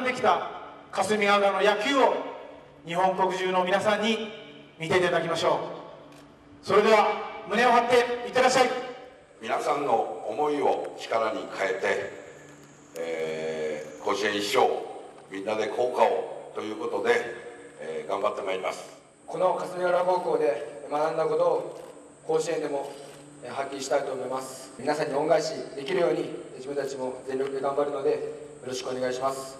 ってきた霞ヶ浦の野球を日本国中の皆さんに見ていただきましょう。それでは胸を張っていってらっしゃい。皆さんの思いを力に変えて、えー、甲子園一生みんなで効果をということで、えー、頑張ってまいります。この霞ヶ浦高校で学んだことを甲子園でも発揮したいと思います。皆さんに恩返しできるように自分たちも全力で頑張るのでよろしくお願いします。